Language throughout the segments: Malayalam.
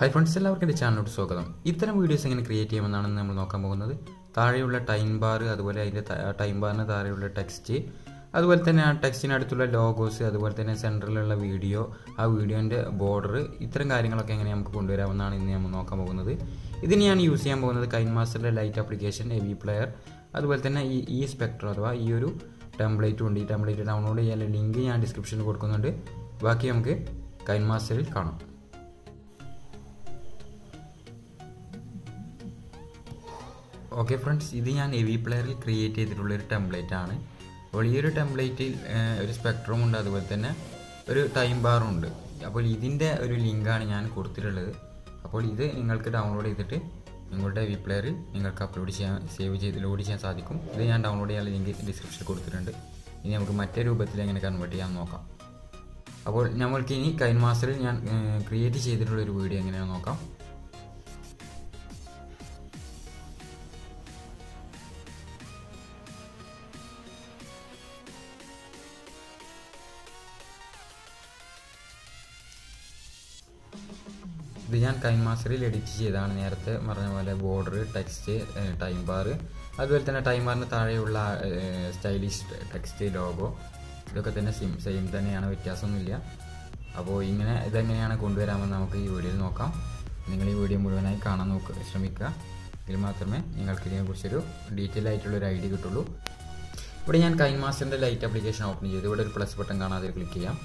ഹായ് ഫ്രണ്ട്സ് എല്ലാവർക്കും എന്റെ ചാനലോട്ട് സ്വാഗതം. ഇത്തരം വീഡിയോസ് എങ്ങനെ ക്രിയേറ്റ് ചെയ്യുമെന്നാണ് നമ്മൾ നോക്കാൻ പോകുന്നത്. താഴെയുള്ള ടൈം ബാർ അതുപോലെ അതിന്റെ ടൈം ബാറിന് താഴെയുള്ള ടെക്സ്റ്റ് അതുപോലെ തന്നെ ആ ടെക്സ്റ്റിനടുത്തുള്ള ലോഗോസ് അതുപോലെ തന്നെ സെന്ററിലുള്ള വീഡിയോ ആ വീഡിയോന്റെ ബോർഡർ ഇത്തരം കാര്യങ്ങളൊക്കെ എങ്ങനെ നമുക്ക് കൊണ്ടുവരാമെന്നാണ് ഇന്ന് നമ്മൾ നോക്കാൻ പോകുന്നത്. ഇതിന് ഞാൻ യൂസ് ചെയ്യാൻ പോകുന്നത് Kine light application A V player അതുപോലെ തന്നെ ഈ ഈ സ്പെക്ട്രം അഥവാ ഈ ഒരു ടെംപ്ലേറ്റും ഉണ്ട്. ഈ ടെംപ്ലേറ്റ് ഡൗൺലോഡ് ചെയ്യാൻ ലിങ്ക് ഞാൻ ഡിസ്ക്രിപ്ഷനിൽ കൊടുക്കുന്നുണ്ട്. ബാക്കി നമുക്ക് കൈൻ മാസ്റ്ററിൽ കാണാം. ഓക്കെ ഫ്രണ്ട്സ് ഇത് ഞാൻ എ വി പ്ലെയറിൽ ക്രിയേറ്റ് ചെയ്തിട്ടുള്ള ഒരു ടെംപ്ലേറ്റ് ആണ്. അപ്പോൾ ഈ ഒരു ടെംപ്ലേറ്റിൽ ഒരു സ്പെക്ട്രം ഉണ്ട്. അതുപോലെ തന്നെ ഒരു ടൈം ബാറും ഉണ്ട്. അപ്പോൾ ഇതിന്റെ ഒരു ലിങ്കാണ് ഞാൻ കൊടുത്തിട്ടുള്ളത്. അപ്പോൾ ഇത് നിങ്ങൾക്ക് ഡൗൺലോഡ് ചെയ്തിട്ട് നിങ്ങളുടെ വി പ്ലെയറിൽ നിങ്ങൾക്ക് അപ്ലോഡ് ചെയ്യാൻ സേവ് ചെയ്ത് ലോഡ് ചെയ്യാൻ സാധിക്കും. ഇത് ഞാൻ ഡൗൺലോഡ് ചെയ്യാൻ ലിങ്ക് ഡിസ്ക്രിപ്ഷനിൽ കൊടുത്തിട്ടുണ്ട്. ഇനി നമുക്ക് മറ്റേ രൂപത്തിൽ എങ്ങനെ കൺവേർട്ട് ചെയ്യാൻ നോക്കാം. അപ്പോൾ നമ്മൾക്ക് ഇനി കൈൻ മാസ്റ്ററിൽ ഞാൻ ക്രിയേറ്റ് ചെയ്തിട്ടുള്ള ഒരു വീഡിയോ എങ്ങനെയാണെന്ന് നോക്കാം. ഇത് ഞാൻ കൈൻ മാസ്റ്ററിൽ എഡിറ്റ് ചെയ്താണ് നേരത്തെ പറഞ്ഞ പോലെ ബോർഡർ ടെക്സ്റ്റ് ടൈം ബാർ അതുപോലെ തന്നെ ടൈം ബാറിന് താഴെയുള്ള സ്റ്റൈലിഷ് ടെക്സ്റ്റ് ലോഗോ ഇതൊക്കെ തന്നെ സിം സെയിം തന്നെയാണ്. വ്യത്യാസമൊന്നുമില്ല. അപ്പോൾ ഇങ്ങനെ ഇതെങ്ങനെയാണ് കൊണ്ടുവരാമെന്ന് നമുക്ക് ഈ വീഡിയോയിൽ നോക്കാം. നിങ്ങൾ ഈ വീഡിയോ മുഴുവനായി കാണാൻ നോക്കുക ശ്രമിക്കുക. ഇതിൽ മാത്രമേ നിങ്ങൾക്ക് ഇതിനെക്കുറിച്ചൊരു ഡീറ്റെയിൽ ആയിട്ടുള്ള ഒരു ഐഡിയ കിട്ടുള്ളൂ. ഇവിടെ ഞാൻ കൈൻ മാസ്റ്ററിന്റെ ലൈറ്റ് ആപ്ലിക്കേഷൻ ഓപ്പൺ ചെയ്തു. ഇവിടെ ഒരു പ്ലസ് ബട്ടൺ കാണാതെ ക്ലിക്ക് ചെയ്യാം.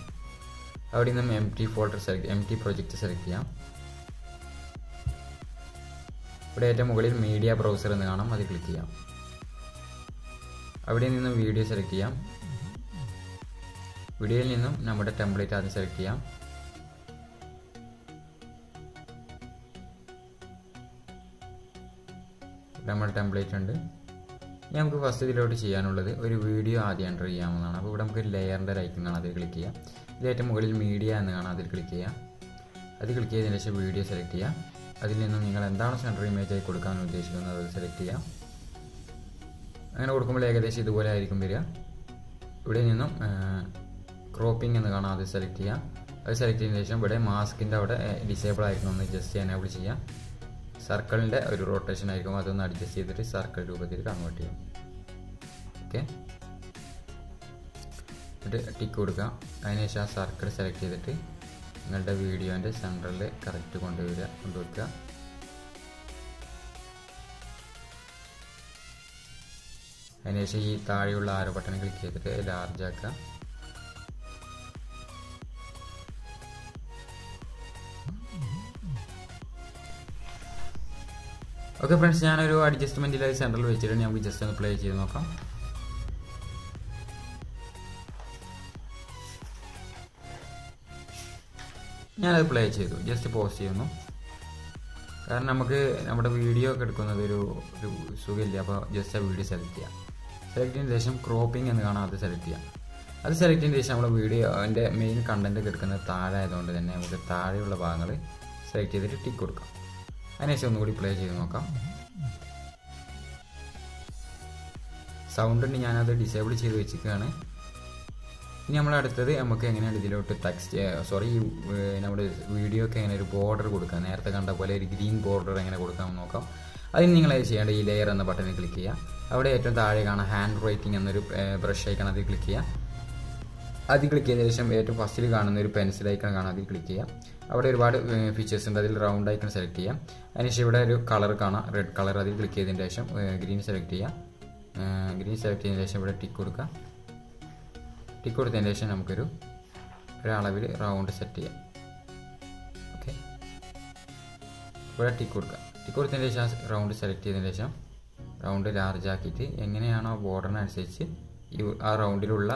അവിടെ നിന്നും empty folder select empty project select ചെയ്യാം. ഇവിടെ ഏറ്റവും മുകളിൽ മീഡിയ ബ്രൗസർ എന്ന് കാണാം. അത് ക്ലിക്ക് ചെയ്യാം. അവിടെ നിന്നും വീഡിയോ സെലക്ട് ചെയ്യാം. വീഡിയോയിൽ നിന്നും നമ്മുടെ ടെംപ്ലേറ്റ് ആദ്യം സെലക്ട് ചെയ്യാം. നമ്മുടെ ടെംപ്ലേറ്റ് ഉണ്ട്. ഇനി നമുക്ക് ഫസ്റ്റ് ഇതിലോട്ട് ചെയ്യാനുള്ളത് ഒരു വീഡിയോ ആദ്യം എന്റർ ചെയ്യാവുന്നതാണ്. അപ്പോൾ ഇവിടെ നമുക്ക് ലെയറിന്റെ ലൈക്ക് എന്നാണ് അതിൽ ക്ലിക്ക് ചെയ്യാം. ഇതിലേറ്റവും മുകളിൽ മീഡിയ എന്ന് കാണാം. അതിൽ ക്ലിക്ക് ചെയ്യാം. അത് ക്ലിക്ക് ചെയ്തതിന് ശേഷം വീഡിയോ സെലക്ട് ചെയ്യാം. അതിൽ നിന്നും നിങ്ങൾ എന്താണ് സെന്റർ ഇമേജ് ആയി കൊടുക്കാൻ ഉദ്ദേശിക്കുന്നത് അത് സെലക്ട് ചെയ്യാം. അങ്ങനെ കൊടുക്കുമ്പോൾ ഏകദേശം ഇതുപോലെ ആയിരിക്കും വരിക. ഇവിടെ നിന്നും ക്രോപ്പിംഗ് എന്ന് കാണാം അത് സെലക്ട് ചെയ്യാം. അത് സെലക്ട് ചെയ്തതിന് ശേഷം ഇവിടെ മാസ്കിന്റെ അവിടെ ഡിസേബിൾ ആയിരിക്കും. ഒന്ന് അഡ്ജസ്റ്റ് ജസ്റ്റ് എനേബിൾ ചെയ്യാം. സർക്കിളിന്റെ ഒരു റൊട്ടേഷൻ ആയിരിക്കും. അതൊന്ന് അഡ്ജസ്റ്റ് ചെയ്തിട്ട് സർക്കിൾ രൂപത്തിൽ കൺവേർട്ട് ചെയ്യാം. ഓക്കെ എന്നിട്ട് ടിക്ക് കൊടുക്കുക. അതിനുശേഷം ആ സർക്കിൾ സെലക്ട് ചെയ്തിട്ട് നിങ്ങളുടെ വീഡിയോന്റെ സെന്ററിൽ കറക്റ്റ് കൊണ്ടുവരിക കൊണ്ടുവയ്ക്കുക. അതിനുശേഷം ഈ താഴെയുള്ള ആരോ ബട്ടൺ ക്ലിക്ക് ചെയ്തിട്ട് ലാർജ് ആക്കുക. ഓക്കെ ഫ്രണ്ട്സ് ഞാനൊരു അഡ്ജസ്റ്റ്മെന്റിൽ സെൻട്രൽ വെച്ചിട്ട് നമുക്ക് ജസ്റ്റ് ഒന്ന് പ്ലേ ചെയ്ത് നോക്കാം. ഞാനത് പ്ലേ ചെയ്തു. ജസ്റ്റ് പോസ്റ്റ് ചെയ്യുന്നു. കാരണം നമുക്ക് നമ്മുടെ വീഡിയോ ഒക്കെ എടുക്കുന്നത് ഒരു ഒരു സുഖമില്ല. അപ്പോൾ ജസ്റ്റ് ആ വീഡിയോ സെലക്ട് ചെയ്യാം. സെലക്ട് ചെയ്യുന്ന ശേഷം ക്രോപ്പിംഗ് എന്ന് കാണാം അത് സെലക്ട് ചെയ്യാം. അത് സെലക്ട് ചെയ്തതിന് ശേഷം നമ്മുടെ വീഡിയോ അതിന്റെ മെയിൻ കണ്ടന്റ് എടുക്കുന്നത് താഴെ ആയതുകൊണ്ട് തന്നെ നമുക്ക് താഴെയുള്ള ഭാഗങ്ങൾ സെലക്ട് ചെയ്തിട്ട് ടിക്ക് കൊടുക്കാം. അതിനുശേഷം ഒന്നുകൂടി പ്ലേ ചെയ്ത് നോക്കാം. സൗണ്ട് ഉണ്ട് ഞാനത് ഡിസേബിൾ ചെയ്ത് വെച്ചിരിക്കുകയാണ്. ഇനി നമ്മൾ അടുത്തത് നമുക്ക് എങ്ങനെയാണ് ഇതിലോട്ട് ടെക്സ്റ്റ് സോറി നമ്മുടെ വീഡിയോക്ക് എങ്ങനെ ഒരു ബോർഡർ കൊടുക്കാം? നേരത്തെ കണ്ട പോലെ ഒരു ഗ്രീൻ ബോർഡർ എങ്ങനെ കൊടുക്കാമെന്ന് നോക്കാം. അതിന് നിങ്ങൾ ചെയ്യേണ്ട? ഈ ലെയർ എന്ന ബട്ടണിൽ ക്ലിക്ക് ചെയ്യുക. അവിടെ ഏറ്റവും താഴെ കാണാം ഹാൻഡ് റൈറ്റിംഗ് എന്നൊരു ബ്രഷ് ഐക്കൺ അതിൽ ക്ലിക്ക് ചെയ്യുക. അതിൽ ക്ലിക്ക് ചെയ്തതിനു ശേഷം ഏറ്റവും ഫസ്റ്റിൽ കാണുന്ന ഒരു പെൻസിൽ ഐക്കൺ കാണാം അതിൽ ക്ലിക്ക് ചെയ്യാം അവിടെ ഒരുപാട് ഫീച്ചേഴ്സ് ഉണ്ട്. അതിൽ റൗണ്ട് ഐക്കൺ സെലക്ട് ചെയ്യാം അതിനുശേഷം ഇവിടെ ഒരു കളർ കാണാം റെഡ് കളർ അതിൽ ക്ലിക്ക് ചെയ്തതിന് ശേഷം ഗ്രീൻ സെലക്ട് ചെയ്യാം ഗ്രീൻ സെലക്ട് ചെയ്തതിന് ശേഷം ഇവിടെ ടിക്ക് കൊടുക്കുക. ടിക്ക് കൊടുത്തതിന് ശേഷം നമുക്കൊരു ഒരളവിൽ റൗണ്ട് സെറ്റ് ചെയ്യാം. ഓക്കെ ഇവിടെ ടിക്ക് കൊടുക്കുക. ടിക്ക് കൊടുത്തതിന് ശേഷം റൗണ്ട് സെലക്ട് ചെയ്തതിന് ശേഷം റൗണ്ട് ലാർജ് ആക്കിയിട്ട് എങ്ങനെയാണോ ബോർഡറിനനുസരിച്ച് ഈ ആ റൗണ്ടിലുള്ള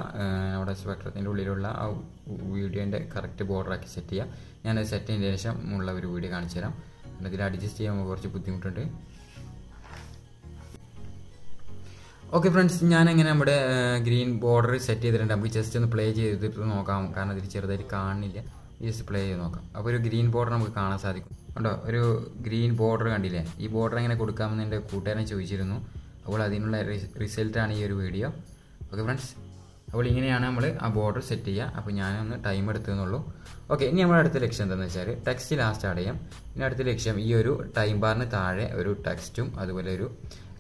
നമ്മുടെ സ്പെക്ട്രത്തിന്റെ ഉള്ളിലുള്ള ആ വീഡിയോന്റെ കറക്റ്റ് ബോർഡറാക്കി സെറ്റ് ചെയ്യുക. ഞാനത് സെറ്റ് ചെയ്തതിന് ശേഷം ഉള്ള ഒരു വീഡിയോ കാണിച്ചു തരാം അതിൽ അഡ്ജസ്റ്റ് ചെയ്യാൻ കുറച്ച് ബുദ്ധിമുട്ടുണ്ട്. ഓക്കെ ഫ്രണ്ട്സ് ഞാൻ എങ്ങനെ നമ്മുടെ ഗ്രീൻ ബോർഡർ സെറ്റ് ചെയ്തിട്ടുണ്ട്. നമുക്ക് ജസ്റ്റ് ഒന്ന് പ്ലേ ചെയ്തിട്ട് നോക്കാം. കാരണം അതിൽ ചെറുതായിട്ട് കാണുന്നില്ല. ജസ്റ്റ് പ്ലേ ചെയ്ത് നോക്കാം. അപ്പോൾ ഒരു ഗ്രീൻ ബോർഡർ നമുക്ക് കാണാൻ സാധിക്കും. കണ്ടോ? ഒരു ഗ്രീൻ ബോർഡർ കണ്ടില്ലേ? ഈ ബോർഡർ എങ്ങനെ കൊടുക്കാമെന്ന് എന്റെ കൂട്ടുകാരനെ ചോദിച്ചിരുന്നു. അപ്പോൾ അതിനുള്ള റിസൾട്ടാണ് ഈ ഒരു വീഡിയോ ഓക്കെ ഫ്രണ്ട്സ് അപ്പോൾ ഇങ്ങനെയാണ് നമ്മൾ ആ ബോർഡർ സെറ്റ് ചെയ്യുക. അപ്പോൾ ഞാനൊന്ന് ടൈം എടുത്തതെന്നുള്ളൂ. ഓക്കെ ഇനി നമ്മുടെ അടുത്ത ലക്ഷ്യം എന്താണെന്ന് വെച്ചാൽ ടെക്സ്റ്റ് ലാസ്റ്റ് ആഡ് ചെയ്യാം. ഇനി അടുത്ത ലക്ഷ്യം ഈ ഒരു ടൈം ബാറിന് താഴെ ഒരു ടെക്സ്റ്റും അതുപോലെ ഒരു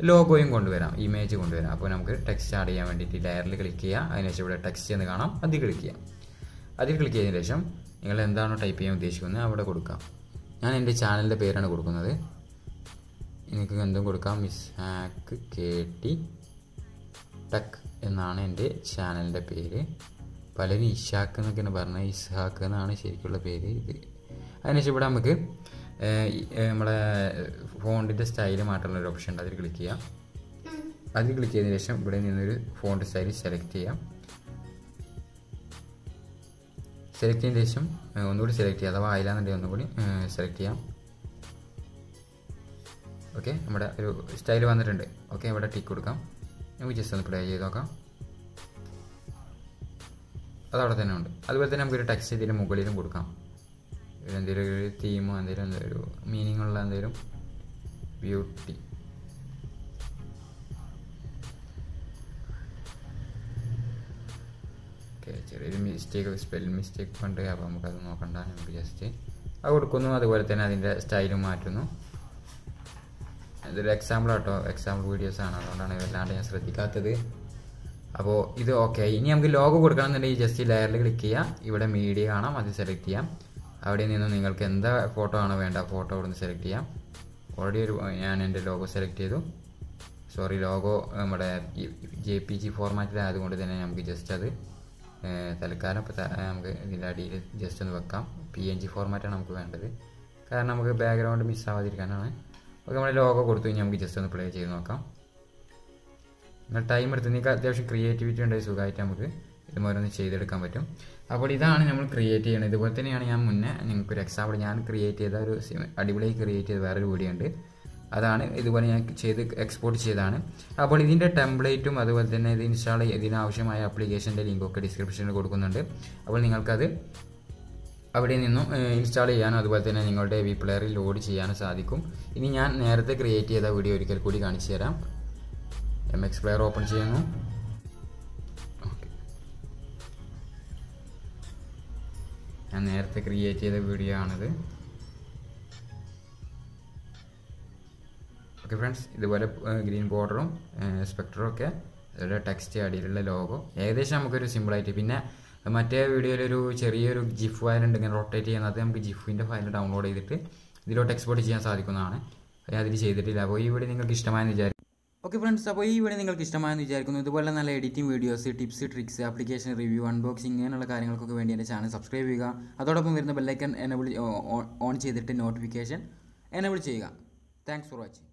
ലോഗോയും കൊണ്ടുവരാം ഇമേജ് കൊണ്ടുവരാം. അപ്പോൾ നമുക്ക് ടെക്സ്റ്റ് ആഡ് ചെയ്യാൻ വേണ്ടിയിട്ട് ലെയറിൽ ക്ലിക്ക് ചെയ്യുക. അതിനുശേഷം ഇവിടെ ടെക്സ്റ്റ് എന്ന് കാണാം. അതിൽ ക്ലിക്ക് ചെയ്യാം. അതിൽ ക്ലിക്ക് ചെയ്തതിന് ശേഷം നിങ്ങൾ എന്താണോ ടൈപ്പ് ചെയ്യാൻ ഉദ്ദേശിക്കുന്നത് അവിടെ കൊടുക്കാം. ഞാൻ എന്റെ ചാനലിന്റെ പേരാണ് കൊടുക്കുന്നത്. എനിക്ക് എന്തും കൊടുക്കാം. Miss Hack K T Tech എന്നാണ് എന്റെ ചാനലിന്റെ പേര്. പലരും ഇഷാക്ക് എന്നൊക്കെയാണ് പറഞ്ഞത് ഇസ്ഹാക്ക് എന്നാണ് ശരിക്കുള്ള പേര്. ഇത് അതിനുശേഷം ഇവിടെ നമുക്ക് നമ്മുടെ ഫോണ്ടിന്റെ സ്റ്റൈൽ മാറ്റാനുള്ള ഒരു ഓപ്ഷൻ ഉണ്ട്. അതിൽ ക്ലിക്ക് ചെയ്യാം. അതിൽ ക്ലിക്ക് ചെയ്തതിന് ശേഷം ഇവിടെ നിന്നൊരു ഫോണ്ട് സ്റ്റൈൽ സെലക്ട് ചെയ്യാം. സെലക്ട് ചെയ്തതിന് ശേഷം ഒന്നുകൂടി സെലക്ട് ചെയ്യാം. അഥവാ ആയില്ലാന്നുണ്ടെങ്കിൽ ഒന്നുകൂടി സെലക്ട് ചെയ്യാം. ഓക്കെ നമ്മുടെ ഒരു സ്റ്റൈൽ വന്നിട്ടുണ്ട്. ഓക്കെ ഇവിടെ ടിക്ക് കൊടുക്കാം. നമുക്ക് ജസ്റ്റ് ഒന്ന് പ്ലേ ചെയ്ത് നോക്കാം? അതവിടെ തന്നെ ഉണ്ട്. അതുപോലെ തന്നെ നമുക്കൊരു ടെക്സ്റ്റ് ഇതിന്റെ മുകളിലും കൊടുക്കാം. എന്തെങ്കിലും ഒരു തീമോ എന്തെങ്കിലും ഒരു മീനിങ് ഉള്ള എന്തെങ്കിലും ബ്യൂട്ടി ഓക്കെ ചെറിയൊരു മിസ്റ്റേക്ക് സ്പെൽ മിസ്റ്റേക്ക് ഉണ്ട്. അപ്പോൾ നമുക്കത് നോക്കണ്ട നമുക്ക് ജസ്റ്റ് അത് കൊടുക്കുന്നു. അതുപോലെ തന്നെ അതിന്റെ സ്റ്റൈലും മാറ്റുന്നു. ഇതൊരു എക്സാമ്പിൾ കേട്ടോ എക്സാമ്പിൾ വീഡിയോസ് ആണ്. അതുകൊണ്ടാണ് വല്ലാണ്ട് ഞാൻ ശ്രദ്ധിക്കാത്തത്. അപ്പോൾ ഇത് ഓക്കെ ഇനി നമുക്ക് ലോഗോ കൊടുക്കണമെന്നുണ്ടെങ്കിൽ ജസ്റ്റ് ലെയറിൽ ക്ലിക്ക് ചെയ്യാം. ഇവിടെ മീഡിയ കാണാം. അത് സെലക്ട് ചെയ്യാം. അവിടെ നിന്ന് നിങ്ങൾക്ക് എന്താ ഫോട്ടോ ആണോ വേണ്ട ഫോട്ടോ അവിടെ സെലക്ട് ചെയ്യാം. ഓൾറെഡി ഒരു ഞാൻ എന്റെ ലോഗോ സെലക്ട് ചെയ്തു. സോറി ലോഗോ നമ്മുടെ ജെ പി ജി ഫോർമാറ്റിലായതുകൊണ്ട് തന്നെ നമുക്ക് ജസ്റ്റ് അത് തൽക്കാലം ഇപ്പോൾ നമുക്ക് ഇതിന്റെ അടിയിൽ ജസ്റ്റ് ഒന്ന് വെക്കാം. പി എൻ ജി ഫോർമാറ്റാണ് നമുക്ക് വേണ്ടത്. കാരണം നമുക്ക് ബാക്ക്ഗ്രൗണ്ട് മിസ്സാവാതിരിക്കാനാണ് ഓക്കെ നമ്മുടെ ലോഗോ കൊടുത്തു കഴിഞ്ഞാൽ നമുക്ക് ജസ്റ്റ് ഒന്ന് പ്ലേ ചെയ്ത് നോക്കാം. എന്നാൽ ടൈം എടുത്ത് നിങ്ങൾക്ക് അത്യാവശ്യം ക്രിയേറ്റിവിറ്റി ഉണ്ടായി സുഖമായിട്ട് നമുക്ക് ഇതുപോലെ ഒന്ന് ചെയ്തെടുക്കാൻ പറ്റും. അപ്പോൾ ഇതാണ് നമ്മൾ ക്രിയേറ്റ് ചെയ്യുന്നത് ഇതുപോലെ തന്നെയാണ് ഞാൻ മുന്നേ നിങ്ങൾക്ക് ഒരു എക്സാമ്പിൾ ഞാൻ ക്രിയേറ്റ് ചെയ്ത ഒരു അടിപൊളിയായി ക്രിയേറ്റ് ചെയ്ത വേറൊരു വീഡിയോ ഉണ്ട്. അതാണ് ഇതുപോലെ ഞാൻ ചെയ്ത് എക്സ്പോർട്ട് ചെയ്തതാണ്. അപ്പോൾ ഇതിന്റെ ടെംപ്ലേറ്റും അതുപോലെ തന്നെ ഇത് ഇൻസ്റ്റാൾ ഇതിനാവശ്യമായ ആപ്ലിക്കേഷന്റെ ലിങ്കൊക്കെ ഡിസ്ക്രിപ്ഷനിൽ കൊടുക്കുന്നുണ്ട്. അപ്പോൾ നിങ്ങൾക്കത് അവിടെ നിന്നും ഇൻസ്റ്റാൾ ചെയ്യാനും അതുപോലെ തന്നെ നിങ്ങളുടെ വി പ്ലെയറിൽ ലോഡ് ചെയ്യാനും സാധിക്കും. ഇനി ഞാൻ നേരത്തെ ക്രിയേറ്റ് ചെയ്ത വീഡിയോ ഒരിക്കൽ കൂടി കാണിച്ചു തരാം. എം എക്സ് പ്ലെയർ ഓപ്പൺ ചെയ്യുന്നു. ഞാൻ നേരത്തെ ക്രിയേറ്റ് ചെയ്ത വീഡിയോ ആണിത്. ഓക്കെ ഫ്രണ്ട്സ് ഇതുപോലെ ഗ്രീൻ ബോർഡറും സ്പെക്ടറും ഒക്കെ ടെക്സ്റ്റ് അടിയിലുള്ള ലോഗോ ഏകദേശം നമുക്കൊരു സിമ്പിളായിട്ട് പിന്നെ മറ്റേ വീഡിയോയിലൊരു ചെറിയൊരു ജിഫ് ഫയൽ ഉണ്ട് ഇങ്ങനെ റൊട്ടേറ്റ് ചെയ്യുന്നത് അത് നമുക്ക് ജിഫിന്റെ ഫയൽ ഡൗൺലോഡ് ചെയ്തിട്ട് ഇതിലോട്ട് എക്സ്പോർട്ട് ചെയ്യാൻ സാധിക്കുന്നതാണ്. അതിൽ ചെയ്തിട്ടില്ല. അപ്പോൾ ഈ വീഡിയോ നിങ്ങൾക്ക് ഇഷ്ടമായെന്ന് വിചാരിക്കും ഓക്കെ ഫ്രണ്ട്സ് അപ്പോൾ ഈ വീഡിയോ നിങ്ങൾക്ക് ഇഷ്ടമായെന്ന് വിചാരിക്കുന്നു. ഇതുപോലെ നല്ല editing videos tips tricks application review unboxing ഇങ്ങനെയുള്ള കാര്യങ്ങൾക്കൊക്കെ വേണ്ടി എന്റെ ചാനൽ സബ്സ്ക്രൈബ് ചെയ്യുക. അതോടൊപ്പം വരുന്ന ബെല്ലൈക്കൺ എനബിൾ ഓൺ ചെയ്തിട്ട് നോട്ടിഫിക്കേഷൻ എനബിൾ ചെയ്യുക. Thanks for watching